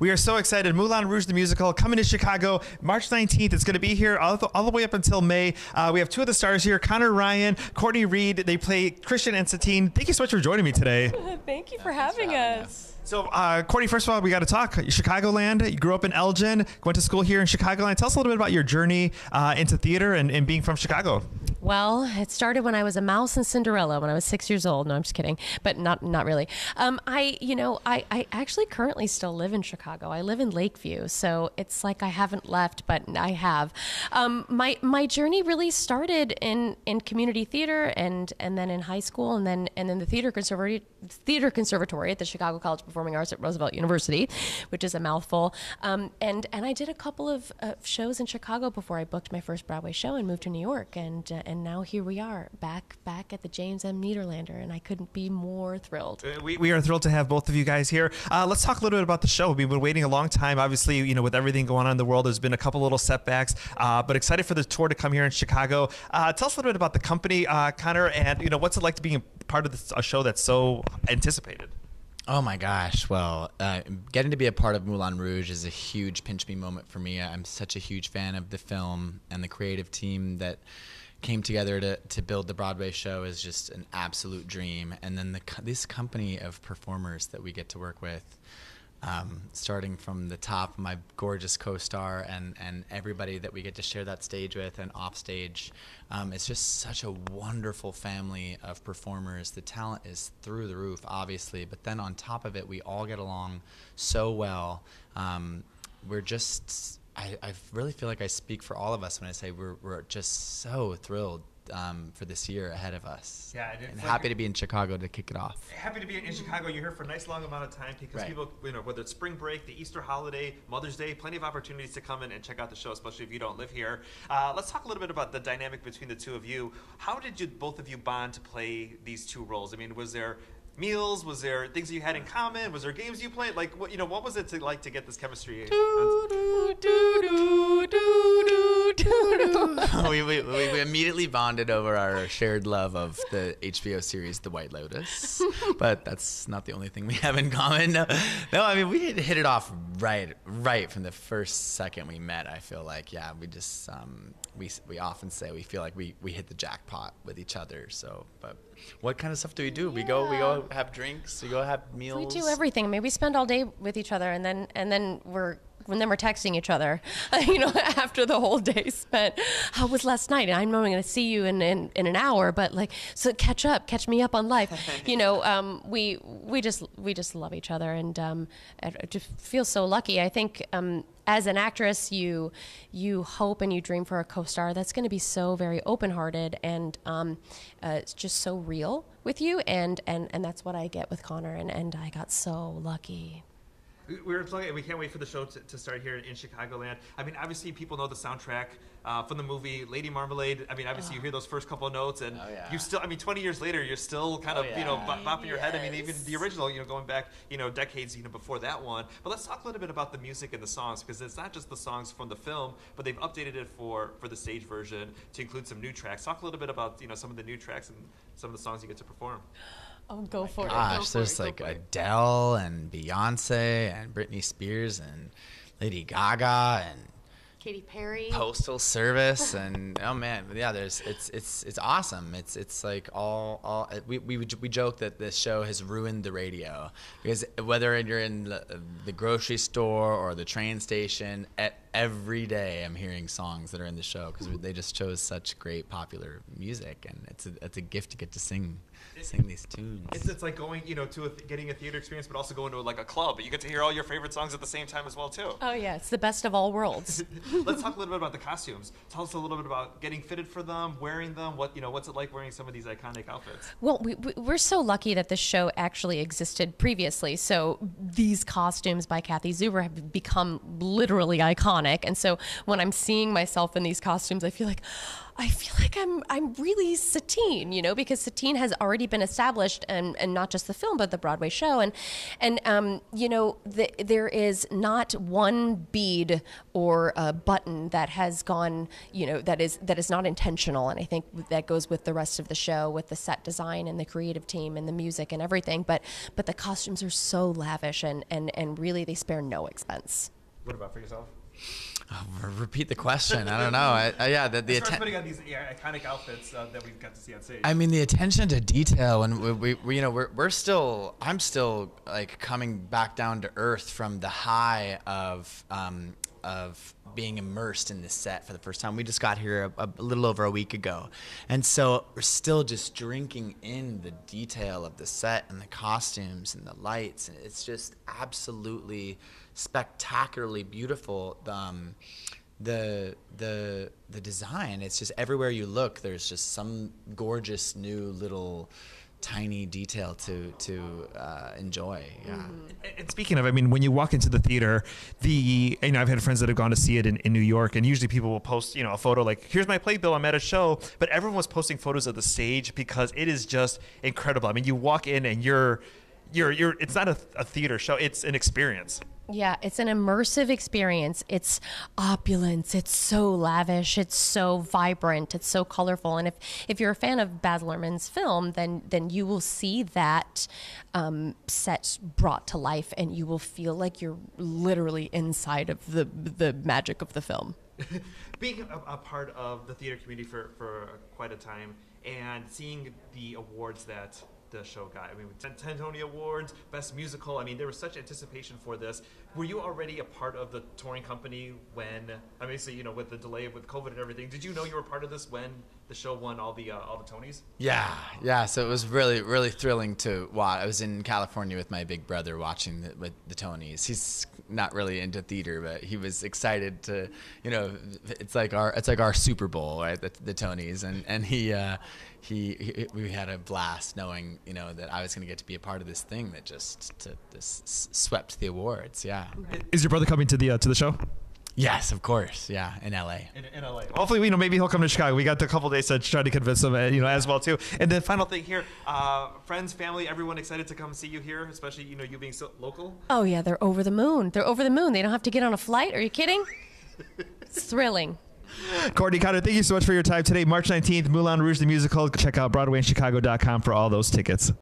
We are so excited. Moulin Rouge the musical coming to Chicago March 19th. It's going to be here all the, all the way up until May. Uh, we have two of the stars here, Conor Ryan, Courtney Reed. They play Christian and Satine. Thank you so much for joining me today. Thank you for having us. So, uh, Courtney, first of all, we got to talk. Chicagoland. You grew up in Elgin, went to school here in Chicagoland. Tell us a little bit about your journey uh, into theater and, and being from Chicago. Well, it started when I was a mouse in Cinderella when I was six years old. No, I'm just kidding, but not not really. Um, I, you know, I, I actually currently still live in Chicago. I live in Lakeview, so it's like I haven't left, but I have. Um, my my journey really started in in community theater and and then in high school and then and then the theater conservatory theater conservatory at the Chicago College of Performing Arts at Roosevelt University, which is a mouthful. Um, and and I did a couple of uh, shows in Chicago before I booked my first Broadway show and moved to New York and. Uh, and now here we are back back at the James M. Nederlander, and I couldn't be more thrilled. Uh, we, we are thrilled to have both of you guys here. Uh, let's talk a little bit about the show. We've been waiting a long time. Obviously, you know, with everything going on in the world, there's been a couple little setbacks, uh, but excited for the tour to come here in Chicago. Uh, tell us a little bit about the company, uh, Conor, and you know, what's it like to be a part of this, a show that's so anticipated. Oh my gosh. Well, uh, getting to be a part of Moulin Rouge is a huge pinch me moment for me. I'm such a huge fan of the film and the creative team that came together to, to build the Broadway show is just an absolute dream. And then the, this company of performers that we get to work with, um, starting from the top, my gorgeous co-star and, and everybody that we get to share that stage with and off stage, um, it's just such a wonderful family of performers. The talent is through the roof, obviously, but then on top of it, we all get along so well. Um, we're just I, I really feel like I speak for all of us when I say we're, we're just so thrilled um, for this year ahead of us. Yeah, I did. and like happy to be in Chicago to kick it off. Happy to be in Chicago. You're here for a nice long amount of time because right. people, you know, whether it's spring break, the Easter holiday, Mother's Day, plenty of opportunities to come in and check out the show, especially if you don't live here. Uh, let's talk a little bit about the dynamic between the two of you. How did you both of you bond to play these two roles? I mean, was there meals? Was there things you had in common? Was there games you played? Like, what you know, what was it to like to get this chemistry? we, we, we immediately bonded over our shared love of the HBO series The White Lotus, but that's not the only thing we have in common. No, no I mean we hit it off right, right from the first second we met. I feel like, yeah, we just um, we we often say we feel like we we hit the jackpot with each other. So, but what kind of stuff do we do? Yeah. We go we go have drinks, we go have meals. We do everything. I mean, we spend all day with each other, and then and then we're when then we're texting each other, you know, after the whole day spent. How was last night? And I'm going to see you in, in, in an hour, but like, so catch up, catch me up on life. you know, um, we we just we just love each other, and um, I just feel so lucky. I think um, as an actress, you you hope and you dream for a co-star that's going to be so very open-hearted and um, uh, it's just so real with you, and and and that's what I get with Conor, and and I got so lucky. We're talking, we can't wait for the show to, to start here in Chicagoland. I mean, obviously, people know the soundtrack uh, from the movie Lady Marmalade. I mean, obviously, you hear those first couple of notes, and oh, yeah. you still, I mean, 20 years later, you're still kind of, oh, yeah. you know, bopping yes. your head. I mean, even the original, you know, going back, you know, decades, you know, before that one. But let's talk a little bit about the music and the songs, because it's not just the songs from the film, but they've updated it for for the stage version to include some new tracks. Talk a little bit about, you know, some of the new tracks and some of the songs you get to perform. Oh, go for Gosh, it. Gosh, there's it, like Adele and Beyonce and Britney Spears and Lady Gaga and Katy Perry, Postal Service, and oh man, yeah, there's it's it's it's awesome. It's it's like all all we we we joke that this show has ruined the radio because whether you're in the, the grocery store or the train station, at every day I'm hearing songs that are in the show because they just chose such great popular music, and it's a it's a gift to get to sing sing these tunes. It's, it's like going, you know, to a th- getting a theater experience, but also going to like a club. But you get to hear all your favorite songs at the same time as well too. Oh yeah, it's the best of all worlds. Let's talk a little bit about the costumes. Tell us a little bit about getting fitted for them, wearing them. What you know, what's it like wearing some of these iconic outfits? Well, we, we're so lucky that this show actually existed previously. So these costumes by Kathy Zuber have become literally iconic iconic. And so when I'm seeing myself in these costumes, I feel like I feel like I'm I'm really Satine, you know, because Satine has already been established, and, and not just the film, but the Broadway show, and and um, you know, the, there is not one bead or a button that has gone, you know, that is that is not intentional, and I think that goes with the rest of the show, with the set design and the creative team and the music and everything. But but the costumes are so lavish, and and and really they spare no expense. What about for yourself? Oh, repeat the question. I don't know. I, I, yeah, the, the As atten- putting on these yeah, iconic outfits uh, that we've got to see on stage. I mean, the attention to detail, and we, we, we, you know, we're, we're still, I'm still like coming back down to earth from the high of, um, of being immersed in this set for the first time. We just got here a, a little over a week ago, and so we're still just drinking in the detail of the set and the costumes and the lights, and it's just absolutely spectacularly beautiful. Um, the the the design it's just everywhere you look there's just some gorgeous new little tiny detail to to uh, enjoy yeah And speaking of, I mean, when you walk into the theater, the you know I've had friends that have gone to see it in, in New York, and usually people will post you know a photo like, "Here's my playbill, I'm at a show," but everyone was posting photos of the stage because it is just incredible. I mean, you walk in and you're you're you're it's not a, a theater show; it's an experience. Yeah, it's an immersive experience. It's opulence. It's so lavish. It's so vibrant. It's so colorful. And if, if you're a fan of Baz Luhrmann's film, then then you will see that um, set brought to life, and you will feel like you're literally inside of the the magic of the film. Being a, a part of the theater community for, for quite a time and seeing the awards that the show got. I mean, 10, 10 Tony Awards, Best Musical. I mean, there was such anticipation for this. Were you already a part of the touring company when, obviously, you know, with the delay with COVID and everything, did you know you were part of this when the show won all the uh, all the Tonys? yeah yeah so it was really really thrilling to watch i was in california with my big brother watching the, with the tonys. He's not really into theater but he was excited to you know it's like our it's like our super bowl right the, the tonys. And and he uh he, he we had a blast knowing you know that i was going to get to be a part of this thing that just to, this swept the awards yeah Is your brother coming to the uh, to the show? yes of course yeah in la in, in LA. Hopefully, you know, maybe he'll come to Chicago. We got a couple days to try to convince him, uh, you know, as well too. And the final thing here, uh, friends, family, everyone excited to come see you here, especially you know you being so local. Oh yeah, they're over the moon. They're over the moon. They don't have to get on a flight. Are you kidding? It's thrilling. Courtney Cotter, thank you so much for your time today. March 19th, Moulin Rouge the musical. Check out BroadwayInChicago.com for all those tickets.